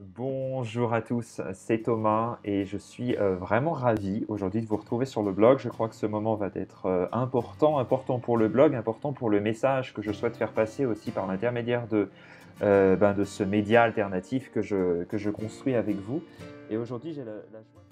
Bonjour à tous, c'est Thomas et je suis euh, vraiment ravi aujourd'hui de vous retrouver sur le blog. Je crois que ce moment va être euh, important, important pour le blog, important pour le message que je souhaite faire passer aussi par l'intermédiaire de, euh, ben, de ce média alternatif que je, que je construis avec vous. Et aujourd'hui, j'ai la, la joie.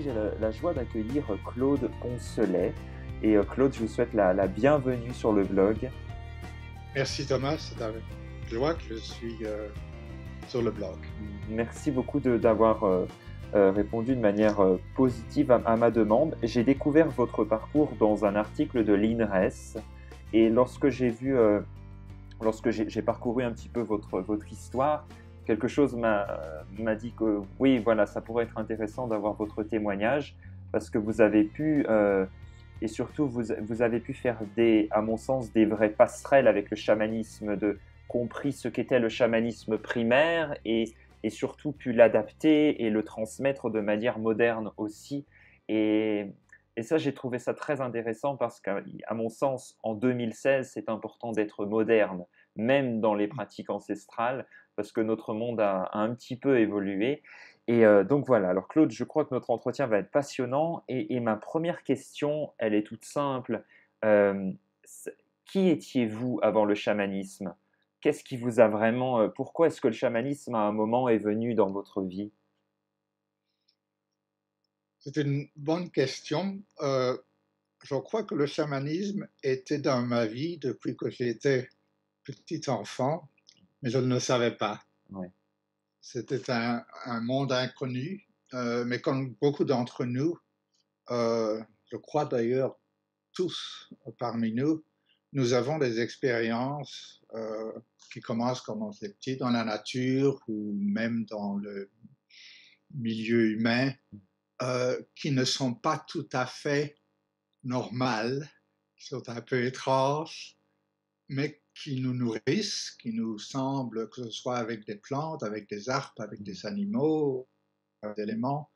Aujourd'hui, j'ai la, la joie d'accueillir Claude Poncelet. Et euh, Claude, je vous souhaite la, la bienvenue sur le blog. Merci Thomas, c'est avec joie que je suis euh, sur le blog. Merci beaucoup d'avoir euh, euh, répondu de manière euh, positive à, à ma demande. J'ai découvert votre parcours dans un article de l'INRES. Et lorsque j'ai vu, euh, lorsque j'ai j'ai parcouru un petit peu votre, votre histoire, quelque chose m'a dit que oui, voilà, ça pourrait être intéressant d'avoir votre témoignage parce que vous avez pu, euh, et surtout vous, vous avez pu faire des, à mon sens, des vraies passerelles avec le chamanisme, de compris ce qu'était le chamanisme primaire et, et surtout pu l'adapter et le transmettre de manière moderne aussi. Et, et ça, j'ai trouvé ça très intéressant parce qu'à mon sens, en 2016, c'est important d'être moderne, même dans les pratiques ancestrales, parce que notre monde a, un petit peu évolué. Et euh, donc voilà, alors Claude, je crois que notre entretien va être passionnant. Et, ma première question, elle est toute simple. Euh, qui étiez-vous avant le chamanisme? Qu'est-ce qui vous a vraiment... euh, pourquoi est-ce que le chamanisme à un moment est venu dans votre vie? C'est une bonne question. Je crois que le chamanisme était dans ma vie depuis que j'étais petit enfant, mais je ne le savais pas. Ouais. C'était un, un monde inconnu, euh, mais comme beaucoup d'entre nous, euh, je crois d'ailleurs tous parmi nous, nous avons des expériences euh, qui commencent quand on est petit dans la nature ou même dans le milieu humain, qui ne sont pas tout à fait normales, qui sont un peu étranges, mais qui nous nourrissent, qui nous semblent, que ce soit avec des plantes, avec des arbres, avec des animaux, des éléments.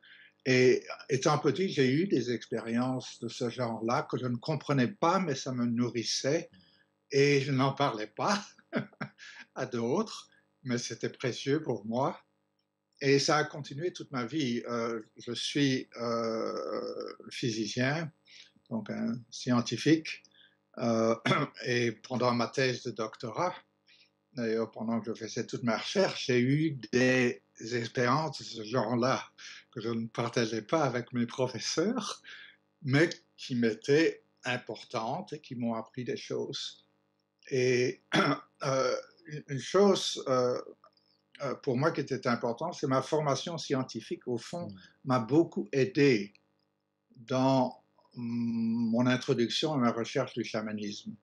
Et étant petit, j'ai eu des expériences de ce genre-là que je ne comprenais pas, mais ça me nourrissait. Et je n'en parlais pas à d'autres, mais c'était précieux pour moi. Et ça a continué toute ma vie. Euh, je suis euh, physicien, donc un scientifique. Euh, et pendant ma thèse de doctorat, d'ailleurs pendant que je faisais toute ma recherche, j'ai eu des expériences de ce genre-là que je ne partageais pas avec mes professeurs, mais qui m'étaient importantes et qui m'ont appris des choses. Et euh, une chose euh, pour moi qui était importante, c'est ma formation scientifique, au fond, Mm. m'a beaucoup aidé dans mon introduction à ma recherche du chamanisme,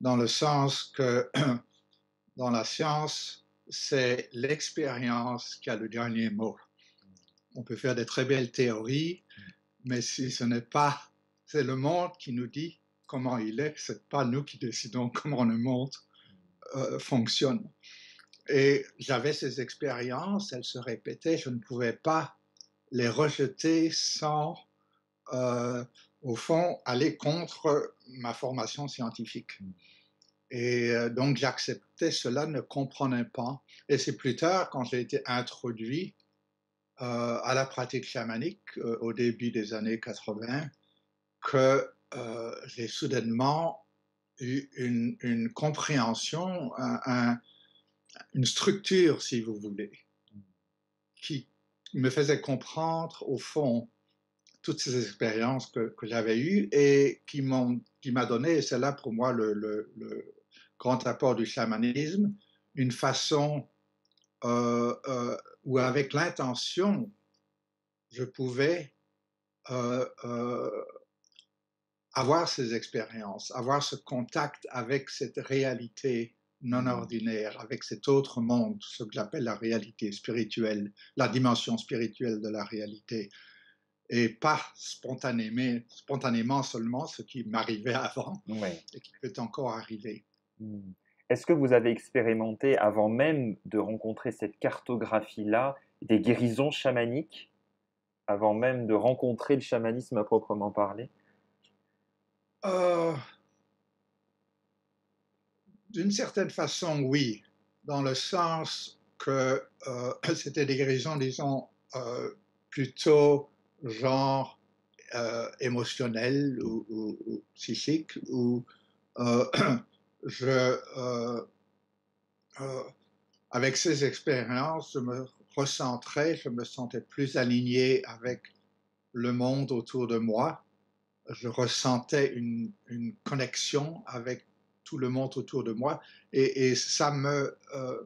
dans le sens que dans la science, c'est l'expérience qui a le dernier mot. On peut faire des très belles théories, mais si ce n'est pas, c'est le monde qui nous dit comment il est, c'est pas nous qui décidons comment le monde euh, fonctionne. Et j'avais ces expériences, elles se répétaient, je ne pouvais pas les rejeter sans, euh, au fond, aller contre ma formation scientifique. Et euh, donc j'acceptais cela, ne comprenais pas. Et c'est plus tard, quand j'ai été introduit euh, à la pratique chamanique euh, au début des années 80, que euh, j'ai soudainement eu une, une compréhension, un- un- une structure, si vous voulez, qui me faisait comprendre, au fond, toutes ces expériences que, que j'avais eues et qui m'ont, qui m'a donné, et c'est là pour moi le, le- le grand apport du chamanisme, une façon euh, euh, où avec l'intention, je pouvais euh, euh, avoir ces expériences, avoir ce contact avec cette réalité non ordinaire, avec cet autre monde, ce que j'appelle la réalité spirituelle, la dimension spirituelle de la réalité. Et pas spontanément, spontanément seulement ce qui m'arrivait avant et qui peut encore arriver. Hmm. Est-ce que vous avez expérimenté, avant même de rencontrer cette cartographie-là, des guérisons chamaniques, avant même de rencontrer le chamanisme à proprement parler? Euh, D'une certaine façon, oui, dans le sens que euh, c'était des guérisons, disons, euh, plutôt genre émotionnel ou, ou, psychique, où je, avec ces expériences, je me recentrais, je me sentais plus aligné avec le monde autour de moi. Je ressentais une, une connexion avec tout le monde autour de moi et, et ça, me, euh,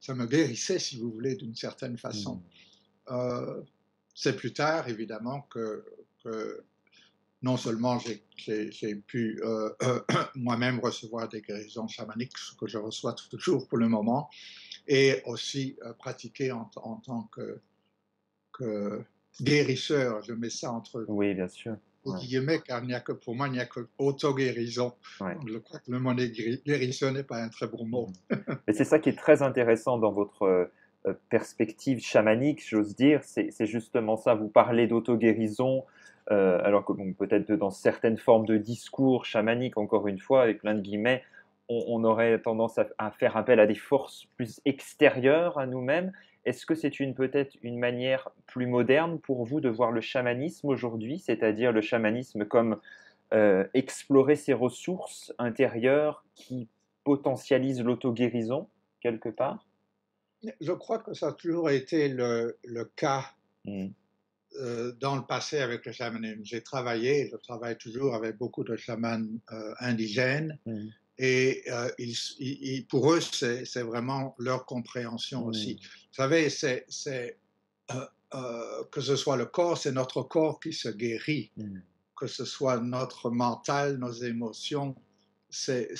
ça me guérissait, si vous voulez, d'une certaine façon. Mmh. Euh, c'est plus tard, évidemment, que, que non seulement j'ai pu euh, moi-même recevoir des guérisons chamaniques, ce que je reçois toujours pour le moment, et aussi euh, pratiquer en, tant que, que, guérisseur. Je mets ça entre oui, bien sûr. guillemets, car il a que, pour moi, il n'y a que auto-guérison. Je crois que le mot guérison n'est pas un très bon mot. Et c'est ça qui est très intéressant dans votre euh, perspective chamanique, j'ose dire. C'est justement ça. Vous parlez d'auto-guérison. Euh, alors que peut-être dans certaines formes de discours chamaniques, encore une fois, avec plein de guillemets, on, aurait tendance à, faire appel à des forces plus extérieures à nous-mêmes. Est-ce que c'est une peut-être une manière plus moderne pour vous de voir le chamanisme aujourd'hui, c'est-à-dire le chamanisme comme euh, explorer ses ressources intérieures qui potentialisent l'auto-guérison quelque part? Je crois que ça a toujours été le, cas mmh. euh, dans le passé avec le chamanisme. J'ai travaillé, je travaille toujours avec beaucoup de chamans euh, indigènes. Mmh. Et euh, pour eux, c'est vraiment leur compréhension aussi. Vous savez, c'est que ce soit le corps, c'est notre corps qui se guérit. Mm. Que ce soit notre mental, nos émotions, c'est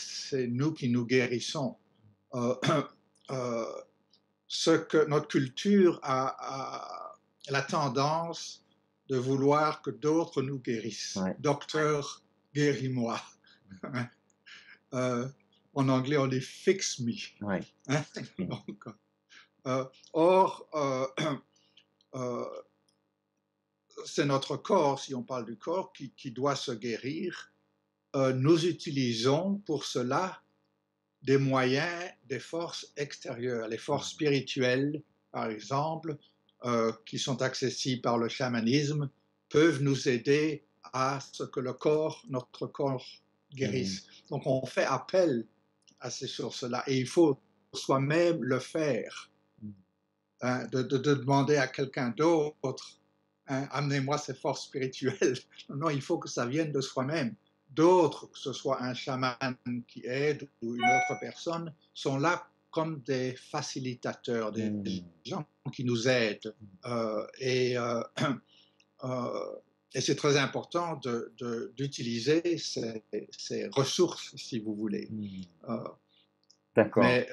nous qui nous guérissons. ce que notre culture a, la tendance de vouloir que d'autres nous guérissent. Docteur, guéris-moi. Euh, en anglais, on dit fix me. Hein? Euh, or, euh, c'est notre corps, si on parle du corps, qui, qui doit se guérir. nous utilisons pour cela des moyens, des forces extérieures, les forces spirituelles, par exemple, qui sont accessibles par le chamanisme, peuvent nous aider à ce que le corps, notre corps, guérissent. Mmh. Donc on fait appel à ces sources-là et il faut soi-même le faire. Mmh. Hein, de, demander à quelqu'un d'autre, hein, amenez-moi ces forces spirituelles. Non, il faut que ça vienne de soi-même. D'autres, que ce soit un chaman qui aide ou une autre personne, sont là comme des facilitateurs, des, mmh. gens qui nous aident. Euh, et euh, euh, et c'est très important d'utiliser ces, ressources, si vous voulez. Hmm. D'accord. Mais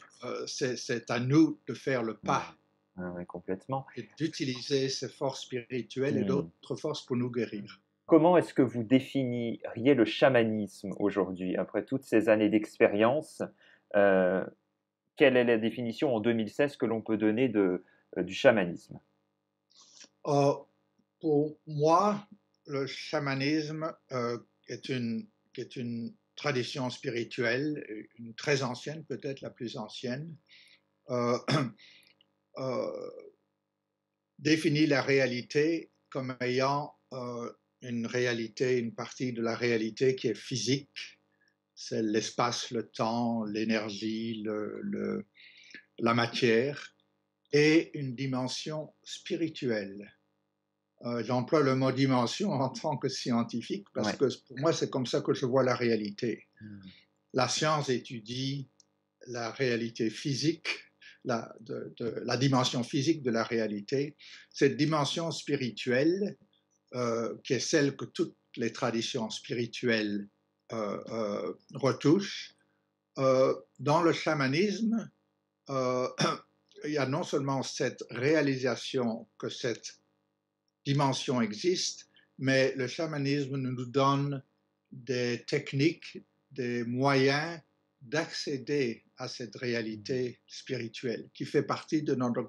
c'est à nous de faire le pas. Complètement. Et d'utiliser ces forces spirituelles et hmm. d'autres forces pour nous guérir. Comment est-ce que vous définiriez le chamanisme aujourd'hui, après toutes ces années d'expérience Quelle est la définition en 2016 que l'on peut donner de, du chamanisme? Pour moi, le chamanisme euh, est, une, est une tradition spirituelle, une très ancienne, peut-être la plus ancienne, euh, euh, définit la réalité comme ayant une réalité, une partie de la réalité qui est physique, c'est l'espace, le temps, l'énergie, le, la matière, et une dimension spirituelle euh, j'emploie le mot dimension en tant que scientifique parce que pour moi, c'est comme ça que je vois la réalité. Hmm. La science étudie la réalité physique, la, de, la dimension physique de la réalité. Cette dimension spirituelle, euh, qui est celle que toutes les traditions spirituelles euh, retouchent, dans le chamanisme, il y a non seulement cette réalisation que cette dimension existe, mais le chamanisme nous donne des techniques, des moyens d'accéder à cette réalité spirituelle qui fait partie de notre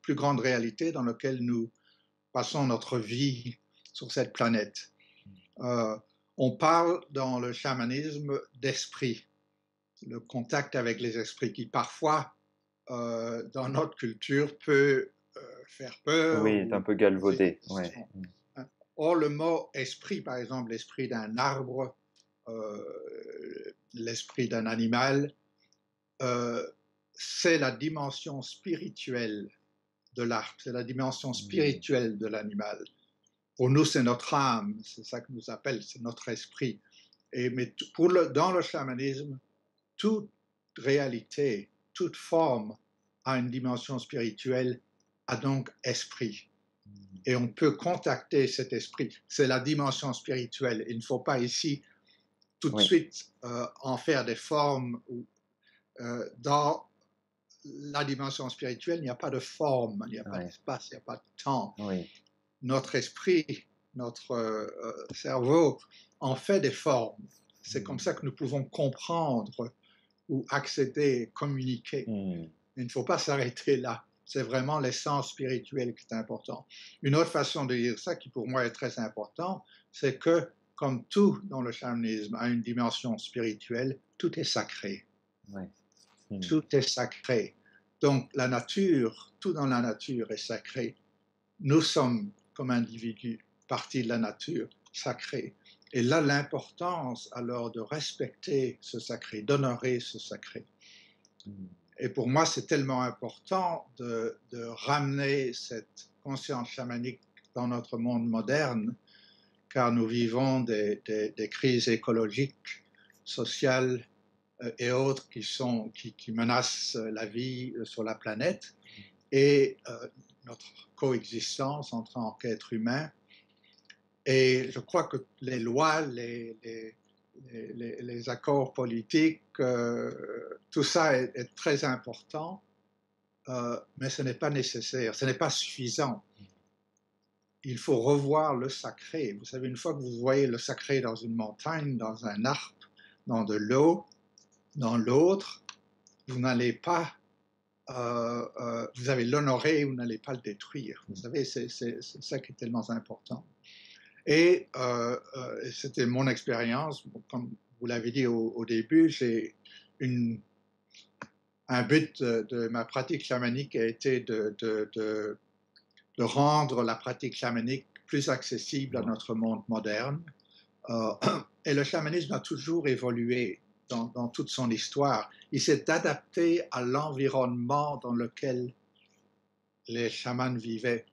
plus grande réalité dans laquelle nous passons notre vie sur cette planète. Euh, on parle dans le chamanisme d'esprit, le contact avec les esprits qui parfois, euh, dans notre culture, peut euh, faire peur. Oui, est un peu galvaudé. Or, le mot esprit, par exemple, l'esprit d'un arbre, l'esprit d'un animal, c'est la dimension spirituelle de l'arbre, c'est la dimension mmh. spirituelle de l'animal. Pour nous, c'est notre âme, c'est ça que nous appelle, c'est notre esprit. Et, mais pour le, dans le chamanisme, toute réalité, toute forme a une dimension spirituelle, a donc esprit. Mmh. Et on peut contacter cet esprit. C'est la dimension spirituelle. Il ne faut pas ici tout de suite euh, en faire des formes. Euh, dans la dimension spirituelle, il n'y a pas de forme, il n'y a pas d'espace, il n'y a pas de temps. Notre esprit, notre euh, cerveau en fait des formes. C'est comme ça que nous pouvons comprendre ou accéder, communiquer. Hmm. Il ne faut pas s'arrêter là. C'est vraiment l'essence spirituelle qui est important. Une autre façon de dire ça, qui pour moi est très important, c'est que comme tout dans le chamanisme a une dimension spirituelle, tout est sacré. Hmm. Tout est sacré. Donc la nature, tout dans la nature est sacré. Nous sommes comme individus partie de la nature sacrée. Et là, l'importance alors de respecter ce sacré, d'honorer ce sacré. Et pour moi, c'est tellement important de, ramener cette conscience chamanique dans notre monde moderne, car nous vivons des, crises écologiques, sociales euh, et autres qui, sont, qui, menacent la vie euh, sur la planète et euh, notre coexistence en tant qu'être humain. Et je crois que les lois, les, accords politiques, tout ça est, très important, mais ce n'est pas nécessaire, ce n'est pas suffisant il faut revoir le sacré. Vous savez, une fois que vous voyez le sacré dans une montagne, dans un arbre, dans de l'eau, dans l'autre, vous n'allez pas, euh, euh, vous avez l'honorer, vous n'allez pas le détruire. Vous savez, c'est ça qui est tellement important. Et euh, c'était mon expérience, comme vous l'avez dit au, début, j'ai un but de, ma pratique chamanique a été de, de de rendre la pratique chamanique plus accessible à notre monde moderne. Et le chamanisme a toujours évolué dans, toute son histoire. Il s'est adapté à l'environnement dans lequel les chamans vivaient.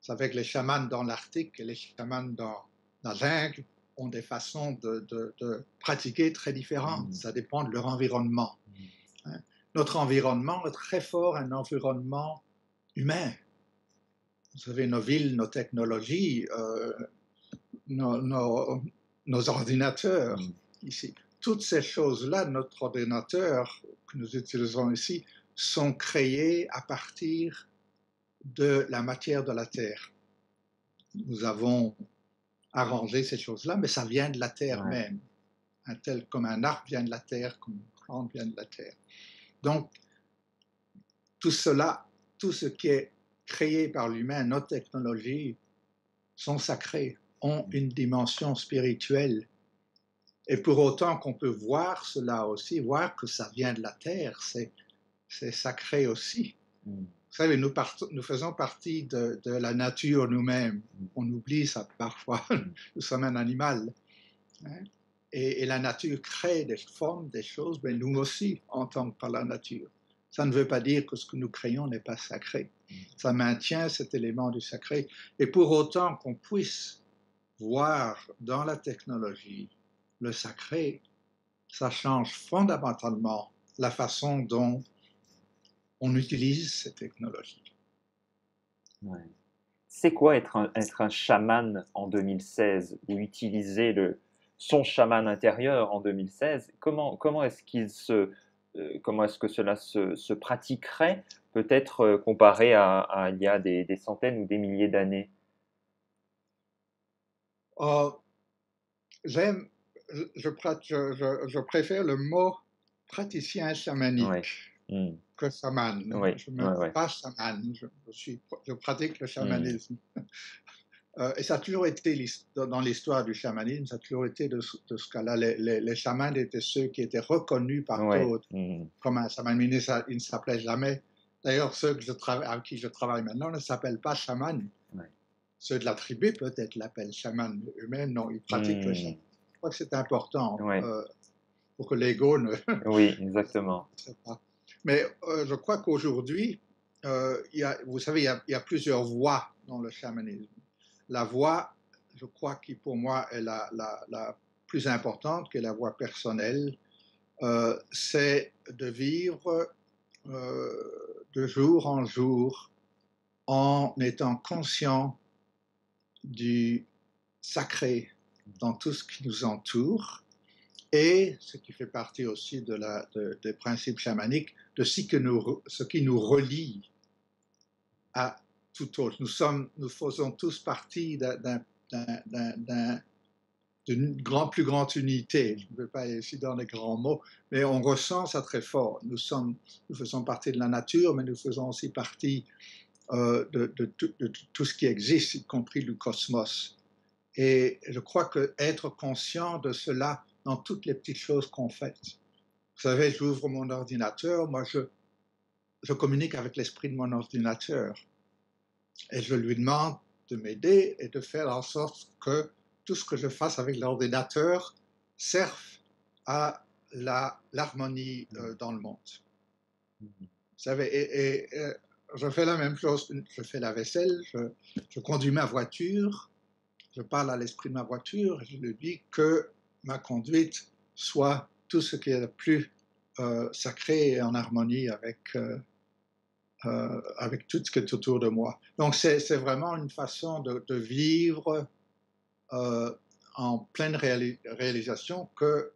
Vous savez que les chamans dans l'Arctique et les chamans dans la jungle ont des façons de, pratiquer très différentes. Mm. Ça dépend de leur environnement. Mm. Hein. Notre environnement est très fort un environnement humain vous savez, nos villes, nos technologies, euh, nos, ordinateurs mm. ici. Toutes ces choses-là, notre ordinateur que nous utilisons ici, sont créés à partir de la matière de la Terre. Nous avons arrangé ces choses-là, mais ça vient de la Terre même. Un tel comme un arbre vient de la Terre, comme une plante vient de la Terre. Donc, tout cela, tout ce qui est créées par l'humain, nos technologies sont sacrées, ont une dimension spirituelle. Et pour autant qu'on peut voir cela aussi, voir que ça vient de la terre, c'est, sacré aussi. Mm. Vous savez, nous, nous faisons partie de, de la nature nous-mêmes. Mm. On oublie ça parfois. Mm. nous sommes un animal. Hein. Et, et, la nature crée des formes, des choses, mais nous aussi, en tant que par la nature. Ça ne veut pas dire que ce que nous créons n'est pas sacré. Mm. Ça maintient cet élément du sacré. Et pour autant qu'on puisse voir dans la technologie le sacré, ça change fondamentalement la façon dont on utilise ces technologies. C'est quoi être un, être un chaman en 2016 ou utiliser le, son chaman intérieur en 2016 Comment, comment est-ce qu'il se euh, comment est-ce que cela se, pratiquerait, peut-être euh, comparé à, il y a des, centaines ou des milliers d'années? Euh, j'aime, je, je, préfère le mot praticien chamanique hmm. que chaman. je ne suis pas chaman, je, suis, je pratique le chamanisme. Euh, et ça a toujours été dans l'histoire du chamanisme, ça a toujours été de, ce cas-là. Les, les, chamans étaient ceux qui étaient reconnus par d'autres hmm. comme un chaman, mais ils ne s'appelaient jamais. D'ailleurs, ceux que je avec qui je travaille maintenant ne s'appellent pas chamans. Ceux de la tribu peut-être l'appellent chaman, eux-mêmes non, ils pratiquent le hmm. chaman. Crois que c'est important euh, pour que l'ego ne. oui, exactement. Mais euh, je crois qu'aujourd'hui, euh, vous savez, il y, a, plusieurs voies dans le chamanisme. La voie, je crois, qui pour moi est la, la plus importante, qui est la voie personnelle, c'est de vivre de jour en jour en étant conscient du sacré dans tout ce qui nous entoure et ce qui fait partie aussi de la, des principes chamaniques, de ce, que nous, ce qui nous relie à tout autre. Nous, sommes, nous faisons tous partie d'un d'une grand, plus grande unité. Je ne veux pas aller ici dans les grands mots, mais on ressent ça très fort. Nous, sommes, nous faisons partie de la nature, mais nous faisons aussi partie euh, de, de, tout ce qui existe, y compris le cosmos. Et je crois que être conscient de cela dans toutes les petites choses qu'on fait. Vous savez, j'ouvre mon ordinateur, moi je, je communique avec l'esprit de mon ordinateur. Et je lui demande de m'aider et de faire en sorte que tout ce que je fasse avec l'ordinateur serve à l'harmonie euh, dans le monde. Vous savez, et, euh, je fais la même chose, je fais la vaisselle, je, conduis ma voiture, je parle à l'esprit de ma voiture, je lui dis que ma conduite soit tout ce qui est le plus euh, sacré et en harmonie avec, avec tout ce qui est autour de moi. Donc c'est vraiment une façon de, de vivre euh, en pleine réalisation que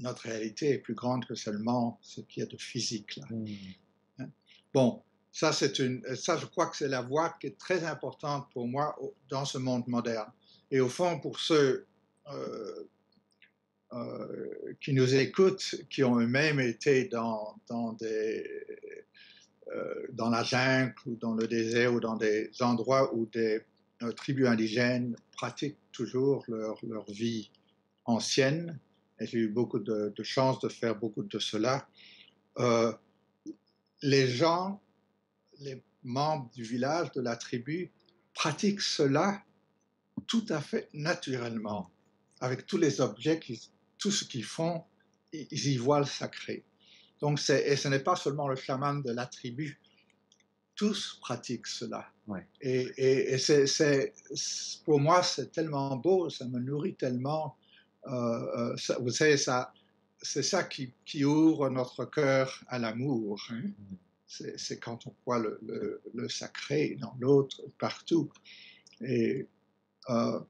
notre réalité est plus grande que seulement ce qu'il y a de physique. Là. Hmm. Hein? Bon, ça, une, ça, je crois que c'est la voie qui est très importante pour moi dans ce monde moderne. Et au fond, pour ceux euh, euh, qui nous écoutent, qui ont eux-mêmes été dans, dans, la jungle ou dans le désert ou dans des endroits où des tribus indigènes pratiquent toujours leur, vie ancienne, et j'ai eu beaucoup de, chance de faire beaucoup de cela. Euh, les gens, les membres du village, de la tribu, pratiquent cela tout à fait naturellement, avec tous les objets, tout ce qu'ils font, ils y voient le sacré. Donc, et ce n'est pas seulement le chaman de la tribu tous pratiquent cela. Et, c'est, pour moi, c'est tellement beau, ça me nourrit tellement. Euh, euh, vous savez, ça, c'est ça qui, ouvre notre cœur à l'amour. Hein. Mm. C'est, quand on voit le, sacré dans l'autre, partout. Et euh,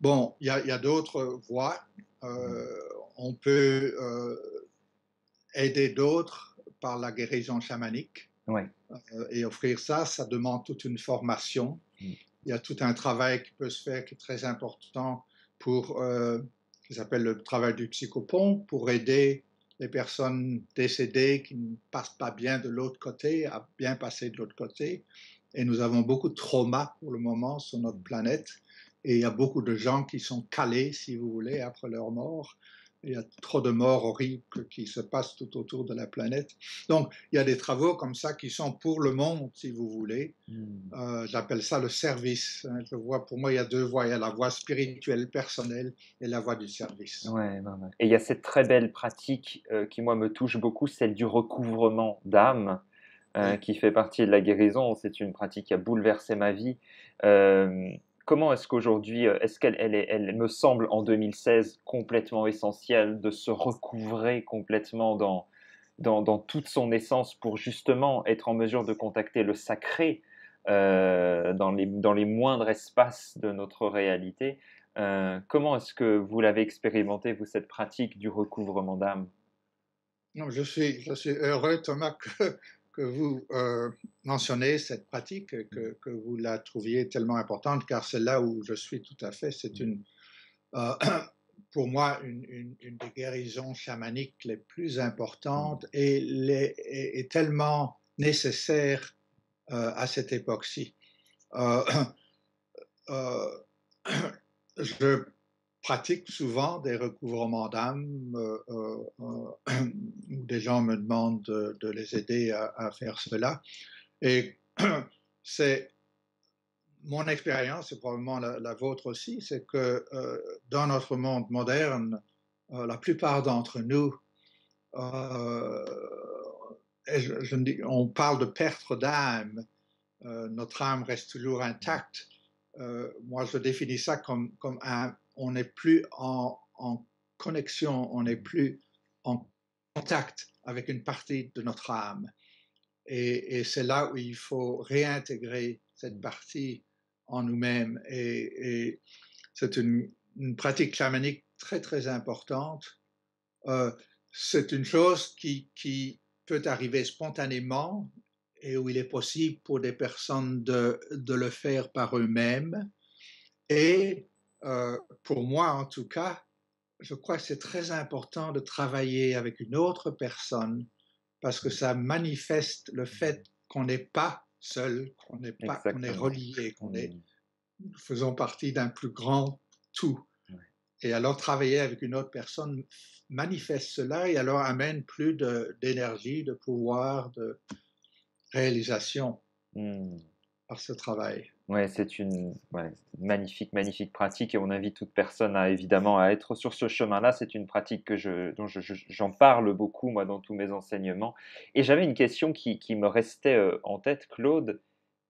bon, il y a, d'autres voies. on peut aider d'autres par la guérison chamanique. Ouais. Euh, et offrir ça, ça demande toute une formation. Mm. Il y a tout un travail qui peut se faire qui est très important pour, euh, qui s'appelle le travail du psychopont, pour aider les personnes décédées qui ne passent pas bien de l'autre côté à bien passer de l'autre côté. Et nous avons beaucoup de traumas pour le moment sur notre planète. Et il y a beaucoup de gens qui sont calés, si vous voulez, après leur mort. Il y a trop de morts horribles qui se passent tout autour de la planète. Donc, il y a des travaux comme ça qui sont pour le monde, si vous voulez. Hmm. Euh, j'appelle ça le service. Hein. Je vois, pour moi, il y a deux voies. Il y a la voie spirituelle, personnelle, et la voie du service. Ouais, Et il y a cette très belle pratique euh, qui, moi, me touche beaucoup, celle du recouvrement d'âme. Euh, qui fait partie de la guérison. C'est une pratique qui a bouleversé ma vie comment est-ce qu'aujourd'hui, euh, est-ce qu'elle elle, me semble en 2016 complètement essentielle de se recouvrer complètement dans, dans, toute son essence pour justement être en mesure de contacter le sacré euh, dans, les, dans les moindres espaces de notre réalité. Euh, comment est-ce que vous l'avez expérimenté, vous, cette pratique du recouvrement d'âme? Je suis, je suis heureux, Thomas, que, que vous euh, mentionnez cette pratique, que, que, vous la trouviez tellement importante, car c'est là où je suis tout à fait. C'est une, pour moi, une, des guérisons chamaniques les plus importantes et, les, est tellement nécessaire à cette époque-ci. je pratique souvent des recouvrements d'âme euh, euh, euh, où des gens me demandent de, les aider à, faire cela. Et c'est mon expérience, et probablement la, vôtre aussi, c'est que dans notre monde moderne, la plupart d'entre nous, on parle de perte d'âme, notre âme reste toujours intacte. moi, je définis ça comme, comme un, on n'est plus en, connexion, on n'est plus en contact avec une partie de notre âme. Et, c'est là où il faut réintégrer cette partie en nous-mêmes. Et, c'est une, pratique chamanique très, très importante. Euh, c'est une chose qui, peut arriver spontanément et où il est possible pour des personnes de, de le faire par eux-mêmes. Et euh, pour moi en tout cas, je crois que c'est très important de travailler avec une autre personne parce que ça manifeste le fait qu'on n'est pas seul, qu'on n'est pas, qu'on est relié, qu'on est, nous faisons partie d'un plus grand tout. Et alors travailler avec une autre personne manifeste cela et alors amène plus d'énergie, de, pouvoir, de réalisation mmh. Par ce travail. Ouais, c'est une magnifique, magnifique pratique et on invite toute personne à évidemment à être sur ce chemin-là. C'est une pratique que je, dont j'en parle beaucoup moi dans tous mes enseignements. Et j'avais une question qui, qui me restait euh, en tête, Claude.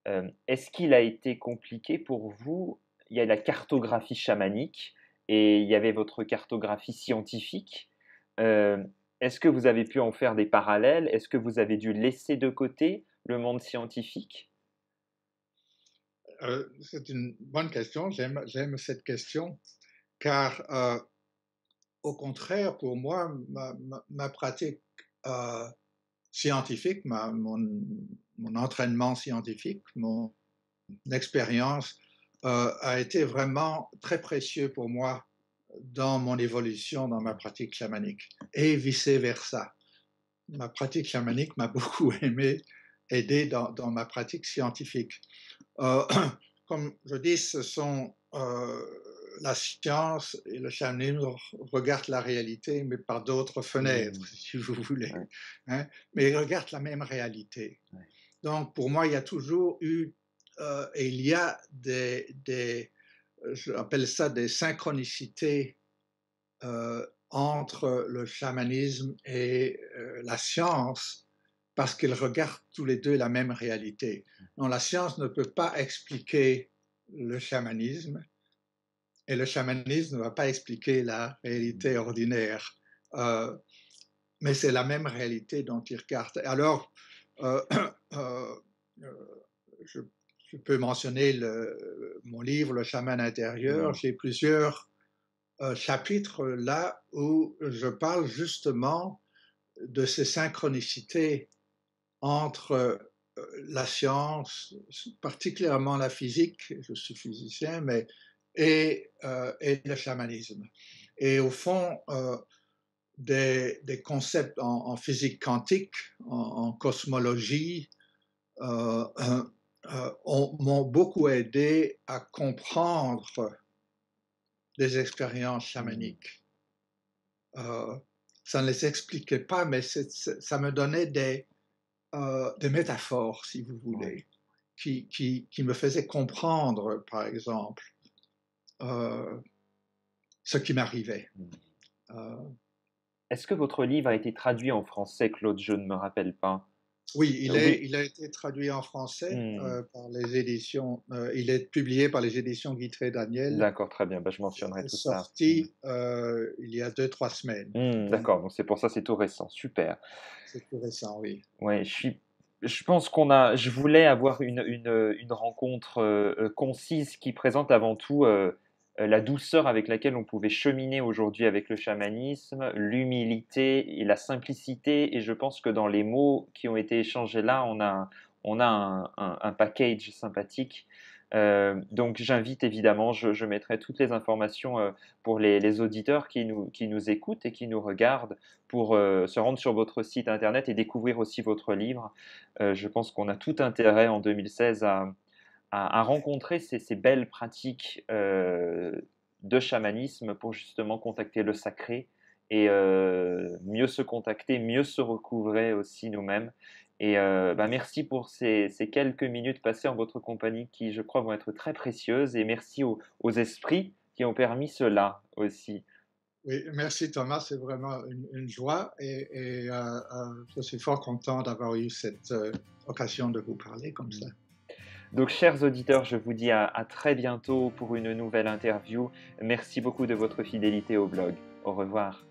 Euh, est-ce qu'il a été compliqué pour vous? Il y a la cartographie chamanique et il y avait votre cartographie scientifique. Euh, est-ce que vous avez pu en faire des parallèles? Est-ce que vous avez dû laisser de côté le monde scientifique? Euh, c'est une bonne question. J'aime cette question car, euh, au contraire, pour moi, ma, pratique euh, scientifique, mon, entraînement scientifique, mon expérience a été vraiment très précieux pour moi dans mon évolution dans ma pratique chamanique et vice-versa. Ma pratique chamanique m'a beaucoup aimé, aidé dans, dans ma pratique scientifique. Euh, comme je dis, ce sont euh, la science et le chamanisme regardent la réalité, mais par d'autres fenêtres, mmh. si vous voulez. Hein, mais ils regardent la même réalité. Donc, pour moi, il y a toujours eu, euh, et il y a des, des j'appelle ça des synchronicités entre le chamanisme et la science parce qu'ils regardent tous les deux la même réalité. Non, la science ne peut pas expliquer le chamanisme et le chamanisme ne va pas expliquer la réalité ordinaire. Euh, mais c'est la même réalité dont ils regardent. Alors, euh, euh, je, peux mentionner le, mon livre, Le chaman intérieur. J'ai plusieurs chapitres là où je parle justement de ces synchronicités entre euh, la science, particulièrement la physique, je suis physicien, mais, et, euh, et le chamanisme. Et au fond, euh, des, des, concepts en, physique quantique, en, cosmologie, m'ont beaucoup aidé à comprendre des expériences chamaniques. ça ne les expliquait pas, mais ça me donnait des, euh, des métaphores, si vous voulez, qui, qui, qui, me faisaient comprendre, par exemple, euh, ce qui m'arrivait. Mmh. Euh. Est-ce que votre livre a été traduit en français, Claude? Je ne me rappelle pas. Oui, il, est, il a été traduit en français mmh. par les éditions. il est publié par les éditions Guitré Daniel. D'accord, très bien. Ben, je mentionnerai tout ça. Sorti mmh. il y a deux trois semaines. D'accord, donc c'est pour ça c'est tout récent. Super. C'est tout récent, oui. Ouais, je suis. Je pense qu'on a. Je voulais avoir une, une, une rencontre euh, euh, concise qui présente avant tout euh, la douceur avec laquelle on pouvait cheminer aujourd'hui avec le chamanisme, l'humilité et la simplicité. Et je pense que dans les mots qui ont été échangés là, on a, on a un, package sympathique. Euh, donc j'invite évidemment, je, mettrai toutes les informations euh, pour les, auditeurs qui nous, qui nous écoutent et qui nous regardent pour euh, se rendre sur votre site internet et découvrir aussi votre livre. je pense qu'on a tout intérêt en 2016 à, à, rencontrer ces, ces, belles pratiques de chamanisme pour justement contacter le sacré et mieux se contacter, mieux se recouvrer aussi nous-mêmes et euh, bah, merci pour ces, quelques minutes passées en votre compagnie qui, je crois, vont être très précieuses. Et merci aux, esprits qui ont permis cela aussi. Oui, merci Thomas, c'est vraiment une, joie et, euh, euh, je suis fort content d'avoir eu cette occasion de vous parler comme ça. Donc, chers auditeurs, je vous dis à, très bientôt pour une nouvelle interview. Merci beaucoup de votre fidélité au blog. Au revoir.